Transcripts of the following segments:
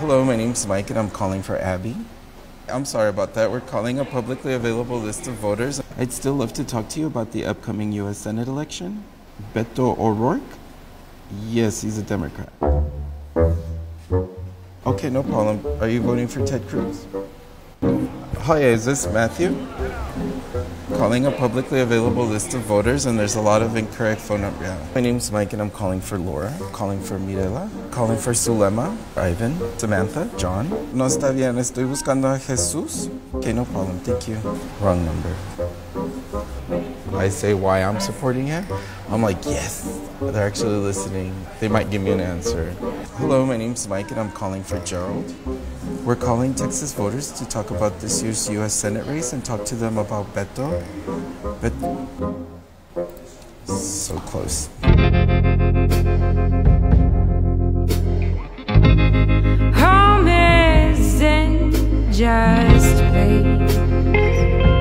Hello, my name's Mike and I'm calling for Abby. I'm sorry about that. We're calling a publicly available list of voters. I'd still love to talk to you about the upcoming U.S. Senate election. Beto O'Rourke? Yes, he's a Democrat. Okay, no problem. Are you voting for Ted Cruz? Hi, is this Matthew? Calling a publicly available list of voters, and there's a lot of incorrect phone numbers. Yeah. My name's Mike, and I'm calling for Laura, calling for Mirela, calling for Sulema, Ivan, Samantha, John. No está bien, estoy buscando a Jesús. Okay, no problem, thank you. Wrong number. I say why I'm supporting him. I'm like, yes, they're actually listening. They might give me an answer. Hello, my name's Mike, and I'm calling for Gerald. We're calling Texas voters to talk about this year's U.S. Senate race and talk to them about Beto. But so close. Home isn't just place.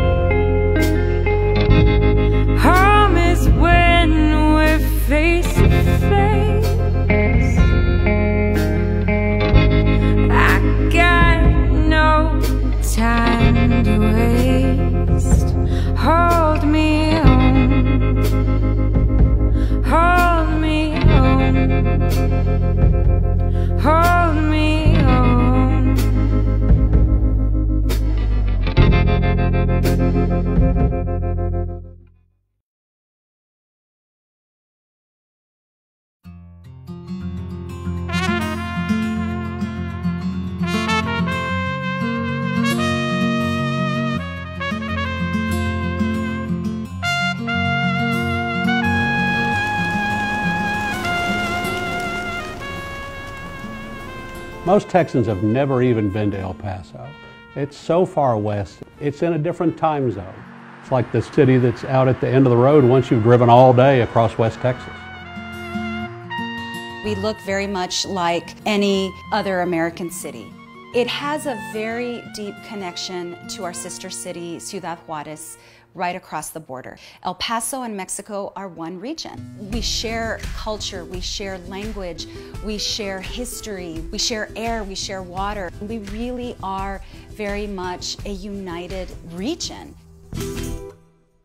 Most Texans have never even been to El Paso. It's so far west, it's in a different time zone. It's like the city that's out at the end of the road once you've driven all day across West Texas. We look very much like any other American city. It has a very deep connection to our sister city, Ciudad Juarez, right across the border. El Paso and Mexico are one region. We share culture, we share language, we share history, we share air, we share water. We really are very much a united region.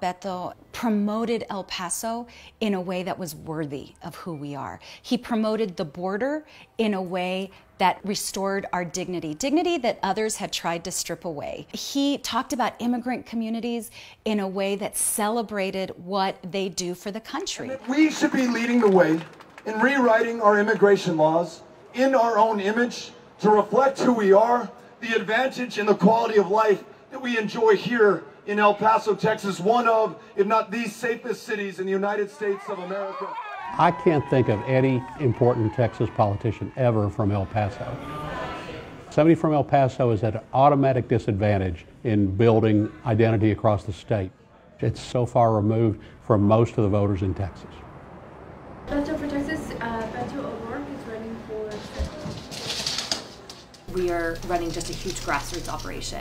Beto promoted El Paso in a way that was worthy of who we are. He promoted the border in a way that restored our dignity, dignity that others had tried to strip away. He talked about immigrant communities in a way that celebrated what they do for the country. We should be leading the way in rewriting our immigration laws in our own image to reflect who we are, the advantage and the quality of life that we enjoy here in El Paso, Texas, one of, if not the safest cities in the United States of America. I can't think of any important Texas politician ever from El Paso. Somebody from El Paso is at an automatic disadvantage in building identity across the state. It's so far removed from most of the voters in Texas. Beto for Texas, uh, Beto O'Rourke is running for We are running just a huge grassroots operation.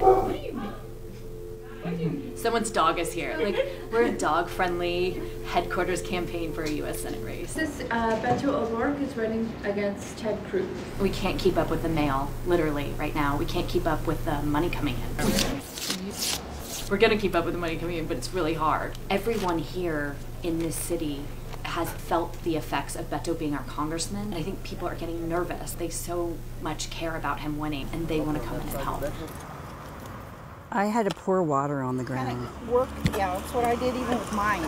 Someone's dog is here. Like we're a dog-friendly headquarters campaign for a U.S. Senate race. This Uh, Beto O'Rourke is running against Ted Cruz. We can't keep up with the mail, literally, right now. We can't keep up with the money coming in. We're gonna keep up with the money coming in, but it's really hard. Everyone here in this city has felt the effects of Beto being our congressman. And I think people are getting nervous. They so much care about him winning, and they want to come in and help. I had to pour water on the ground. work. Yeah, that's what I did even with mine.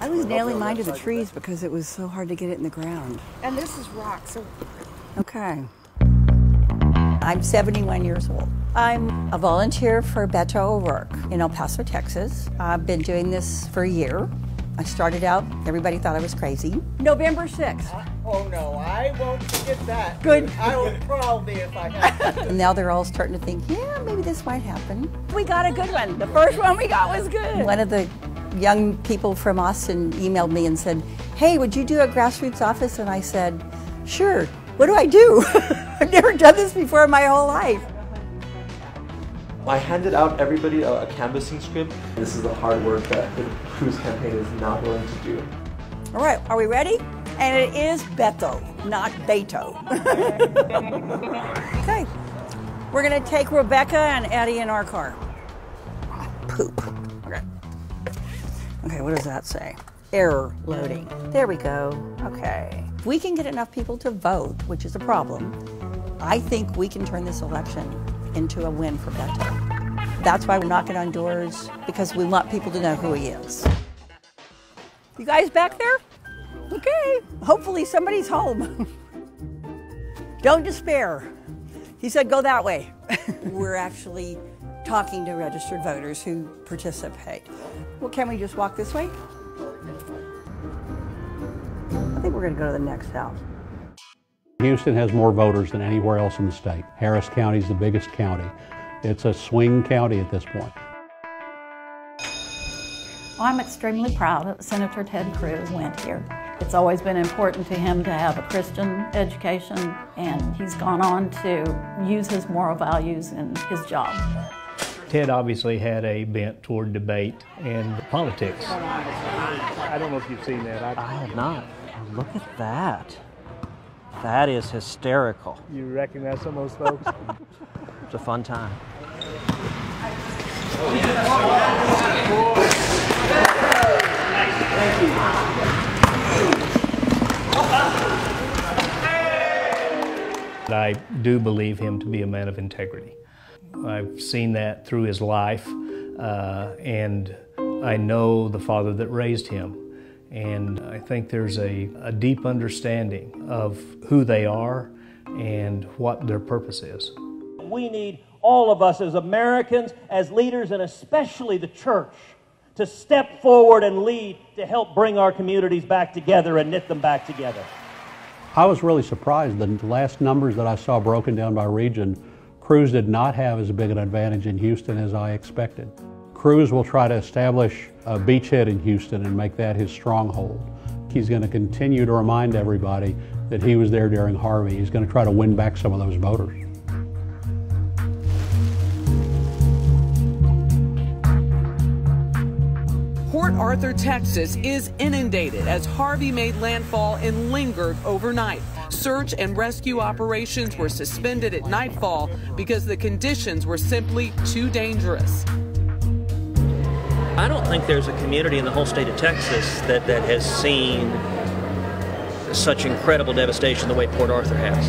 I was nailing mine to the trees because it was so hard to get it in the ground. And this is rock, so Okay. I'm 71 years old. I'm a volunteer for Beto O'Rourke in El Paso, Texas. I've been doing this for a year. I started out, everybody thought I was crazy. November 6th. Oh no, I won't forget that. Good. I will probably if I have to. And now they're all starting to think, yeah, maybe this might happen. we got a good one. The first one we got was good. One of the young people from Austin emailed me and said, Hey, would you do a grassroots office? And I said, Sure. What do I do? I've never done this before in my whole life. I handed out everybody a, a canvassing script. This is the hard work that the Cruz campaign is not willing to do. All right, are we ready? And it is Beto, not Beto. okay. We're going to take Rebecca and Eddie in our car. Poop. Okay. Okay, what does that say? Error loading. There we go. Okay. If we can get enough people to vote, which is a problem, I think we can turn this election into a win for Beto. That's why we're knocking on doors, because we want people to know who he is. You guys back there? Okay. Hopefully somebody's home. Don't despair. He said, go that way. We're actually talking to registered voters who participate. Well, can we just walk this way? I think we're going to go to the next house. Houston has more voters than anywhere else in the state. Harris County is the biggest county. It's a swing county at this point. I'm extremely proud that Senator Ted Cruz went here. It's always been important to him to have a Christian education, and he's gone on to use his moral values in his job. Ted obviously had a bent toward debate and politics. I don't know if you've seen that. I, I have not. Look at that. That is hysterical. You recognize some of those folks? it's a fun time. Thank you. I do believe him to be a man of integrity. I've seen that through his life, uh, and I know the father that raised him. And I think there's a, a deep understanding of who they are and what their purpose is. We need all of us as Americans, as leaders, and especially the church to step forward and lead to help bring our communities back together and knit them back together. I was really surprised. The last numbers that I saw broken down by region, Cruz did not have as big an advantage in Houston as I expected. Cruz will try to establish a beachhead in Houston and make that his stronghold. He's going to continue to remind everybody that he was there during Harvey. He's going to try to win back some of those voters. Port Arthur, Texas is inundated as Harvey made landfall and lingered overnight. Search and rescue operations were suspended at nightfall because the conditions were simply too dangerous. I don't think there's a community in the whole state of Texas that, that has seen such incredible devastation the way Port Arthur has.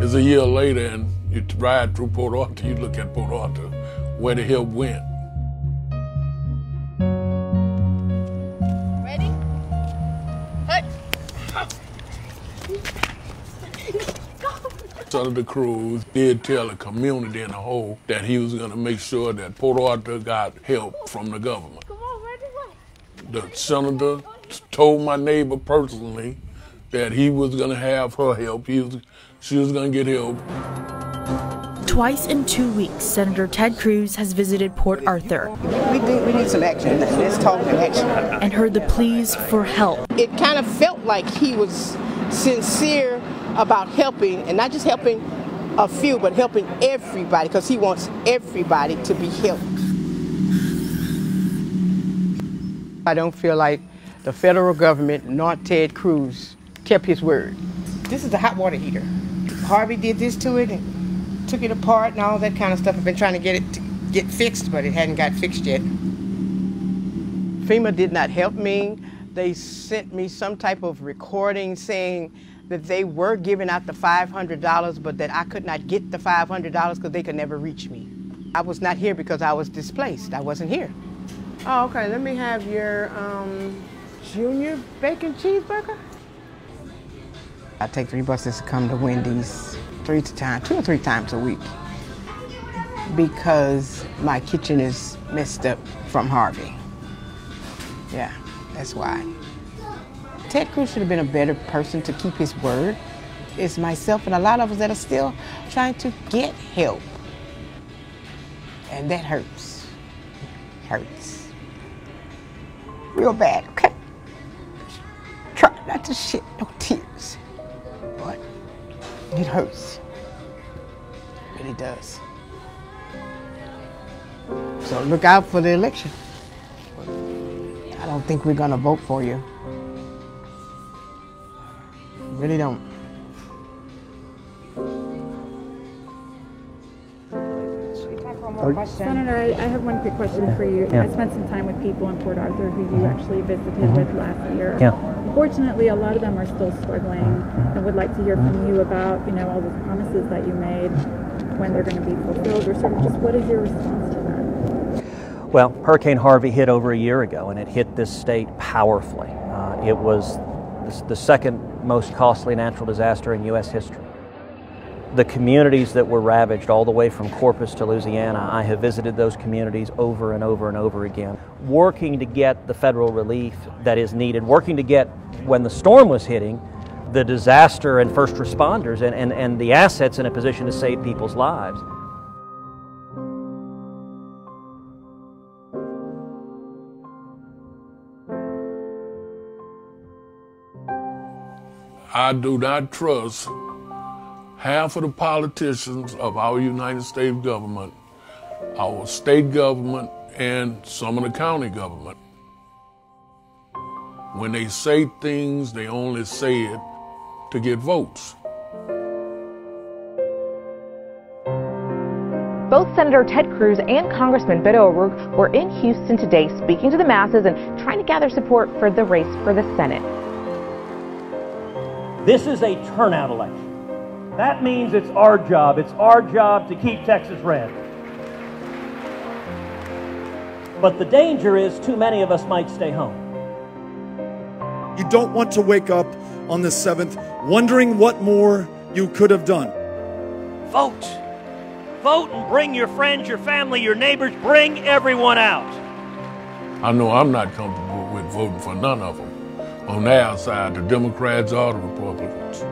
It's a year later, and you ride through Port Arthur, you look at Port Arthur, where the help went. Senator Cruz did tell the community in the whole that he was going to make sure that Port Arthur got help from the government. The senator told my neighbor personally that he was going to have her help. He was, she was going to get help. Twice in two weeks, Senator Ted Cruz has visited Port Arthur. We need, we need some action. Let's talk and action. And heard the pleas for help. It kind of felt like he was sincere about helping, and not just helping a few, but helping everybody, because he wants everybody to be helped. I don't feel like the federal government nor Ted Cruz kept his word. This is a hot water heater. Harvey did this to it and took it apart and all that kind of stuff. I've been trying to get it to get fixed, but it hadn't got fixed yet. FEMA did not help me. They sent me some type of recording saying that they were giving out the $500, but that I could not get the $500 because they could never reach me. I was not here because I was displaced. I wasn't here. Oh, okay. Let me have your um, junior bacon cheeseburger. I take three buses to come to Wendy's three to time, two or three times a week because my kitchen is messed up from Harvey. Yeah, that's why. Ted Cruz should have been a better person to keep his word. It's myself and a lot of us that are still trying to get help. And that hurts. Hurts. Real bad, okay? Try not to shed no tears. But it hurts. It really does. So look out for the election. I don't think we're going to vote for you. Really don't. Senator, I, I have one quick question for you. Yeah. I spent some time with people in Port Arthur who you mm-hmm. actually visited with mm-hmm. last year. Yeah. Unfortunately, a lot of them are still struggling mm-hmm. and would like to hear from you about, you know, all the promises that you made, when they're going to be fulfilled, or sort of just what is your response to that? Well, Hurricane Harvey hit over a year ago, and it hit this state powerfully. Uh, it was the, second most costly natural disaster in U.S. history. The communities that were ravaged, all the way from Corpus to Louisiana, I have visited those communities over and over and over again, working to get the federal relief that is needed, working to get, when the storm was hitting, the disaster and first responders and, and, and the assets in a position to save people's lives. I do not trust half of the politicians of our United States government, our state government, and some of the county government. When they say things, they only say it to get votes. Both Senator Ted Cruz and Congressman Beto O'Rourke were in Houston today speaking to the masses and trying to gather support for the race for the Senate. This is a turnout election. That means it's our job. It's our job to keep Texas red. But the danger is too many of us might stay home. You don't want to wake up on the 7th wondering what more you could have done. Vote. Vote and bring your friends, your family, your neighbors, bring everyone out. I know I'm not comfortable with voting for none of them on their side, the Democrats or the Republicans.